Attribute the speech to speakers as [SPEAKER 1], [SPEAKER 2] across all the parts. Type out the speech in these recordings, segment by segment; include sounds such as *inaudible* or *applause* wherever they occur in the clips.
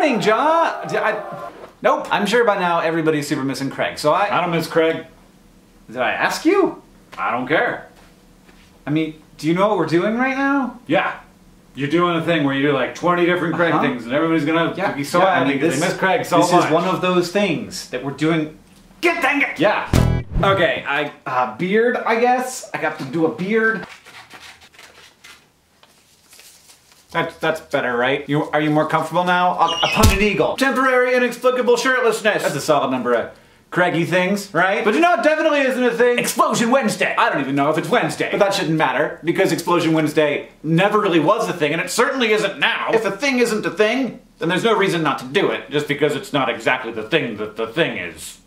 [SPEAKER 1] morning, John. I- nope. I'm sure by now everybody's super missing Craig. So I,
[SPEAKER 2] I don't miss Craig.
[SPEAKER 1] did I ask you?
[SPEAKER 2] I don't care.
[SPEAKER 1] I mean, do you know what we're doing right now?
[SPEAKER 2] Yeah. You're doing a thing where you do like 20 different Craig
[SPEAKER 1] Uh-huh.
[SPEAKER 2] things and everybody's gonna
[SPEAKER 1] Yeah,
[SPEAKER 2] be so
[SPEAKER 1] yeah, I
[SPEAKER 2] happy
[SPEAKER 1] mean,
[SPEAKER 2] because they miss Craig so
[SPEAKER 1] this
[SPEAKER 2] much.
[SPEAKER 1] is one of those things that we're doing.
[SPEAKER 2] Get dang it!
[SPEAKER 1] Yeah. Okay, I uh, beard. I guess I got to do a beard. That's that's better, right? You are you more comfortable now? A, a pundit eagle. Temporary inexplicable shirtlessness. That's a solid number of craggy things, right? But you know, it definitely isn't a thing. Explosion Wednesday. I don't even know if it's Wednesday, but that shouldn't matter because Explosion Wednesday never really was a thing, and it certainly isn't now. If a thing isn't a thing, then there's no reason not to do it just because it's not exactly the thing that the thing is.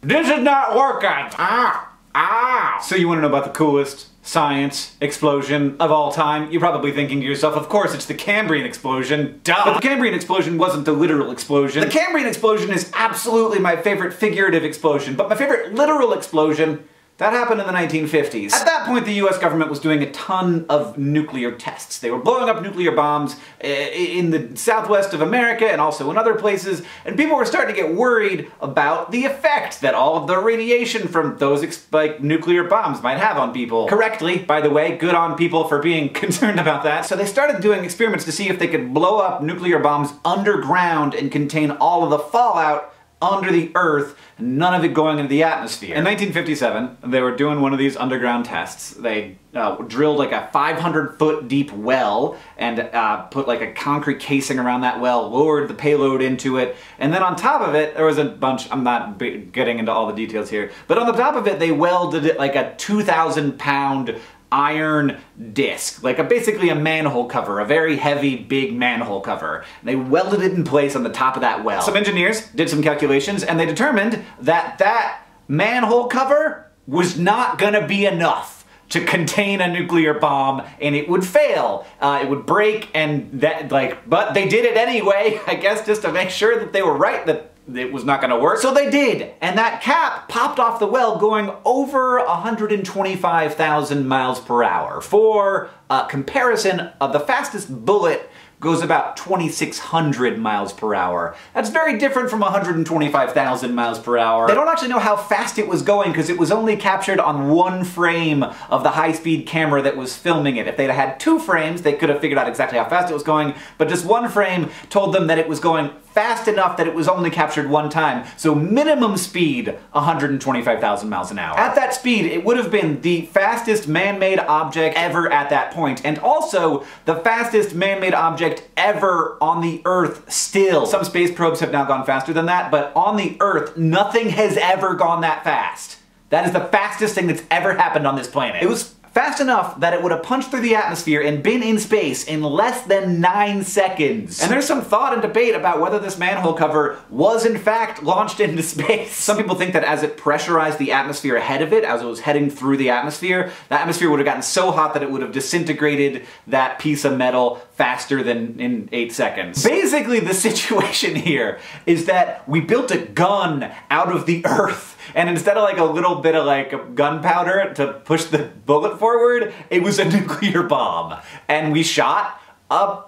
[SPEAKER 1] This is not working. Ah, ah. So you want to know about the coolest science explosion of all time? You're probably thinking to yourself, of course, it's the Cambrian explosion. Duh. But the Cambrian explosion wasn't the literal explosion. The Cambrian explosion is absolutely my favorite figurative explosion, but my favorite literal explosion that happened in the 1950s. At that point, the US government was doing a ton of nuclear tests. They were blowing up nuclear bombs uh, in the southwest of America and also in other places, and people were starting to get worried about the effect that all of the radiation from those ex- like nuclear bombs might have on people. Correctly, by the way, good on people for being *laughs* concerned about that. So they started doing experiments to see if they could blow up nuclear bombs underground and contain all of the fallout under the earth, none of it going into the atmosphere. In 1957, they were doing one of these underground tests. They uh, drilled like a 500 foot deep well and uh, put like a concrete casing around that well, lowered the payload into it, and then on top of it, there was a bunch, I'm not getting into all the details here, but on the top of it, they welded it like a 2,000 pound iron disc, like a basically a manhole cover, a very heavy, big manhole cover. They welded it in place on the top of that well. Some engineers did some calculations and they determined that that manhole cover was not gonna be enough to contain a nuclear bomb and it would fail. Uh, it would break and that like, but they did it anyway, *laughs* I guess just to make sure that they were right that it was not gonna work. So they did, and that cap popped off the well going over 125,000 miles per hour. For uh, comparison, uh, the fastest bullet goes about 2,600 miles per hour. That's very different from 125,000 miles per hour. They don't actually know how fast it was going because it was only captured on one frame of the high-speed camera that was filming it. If they'd had two frames, they could have figured out exactly how fast it was going, but just one frame told them that it was going fast enough that it was only captured one time. So minimum speed, 125,000 miles an hour. At that speed, it would have been the fastest man-made object ever at that point, and also the fastest man-made object ever on the Earth still. Some space probes have now gone faster than that, but on the Earth, nothing has ever gone that fast. That is the fastest thing that's ever happened on this planet. It was fast enough that it would have punched through the atmosphere and been in space in less than nine seconds. And there's some thought and debate about whether this manhole cover was in fact launched into space. Some people think that as it pressurized the atmosphere ahead of it, as it was heading through the atmosphere, the atmosphere would have gotten so hot that it would have disintegrated that piece of metal faster than in eight seconds. Basically, the *laughs* situation here is that we built a gun out of the earth and instead of like a little bit of like gunpowder to push the bullet forward, it was a *laughs* nuclear bomb. And we shot a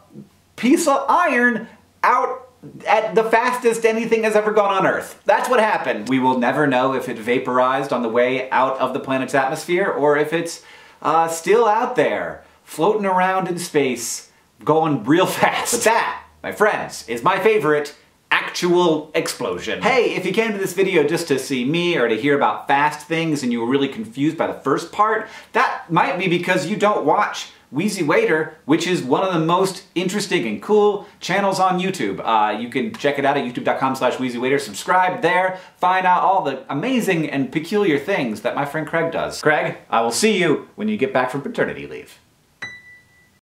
[SPEAKER 1] piece of iron out at the fastest anything has ever gone on Earth. That's what happened. We will never know if it vaporized on the way out of the planet's atmosphere or if it's uh, still out there, floating around in space, going real *laughs* fast. But that, my friends, is my favorite actual explosion. Hey, if you came to this video just to see me or to hear about fast things and you were really confused by the first part, that might be because you don't watch Wheezy Waiter, which is one of the most interesting and cool channels on YouTube. Uh, you can check it out at youtube.com slash wheezywaiter. Subscribe there, find out all the amazing and peculiar things that my friend Craig does. Craig, I will see you when you get back from paternity leave.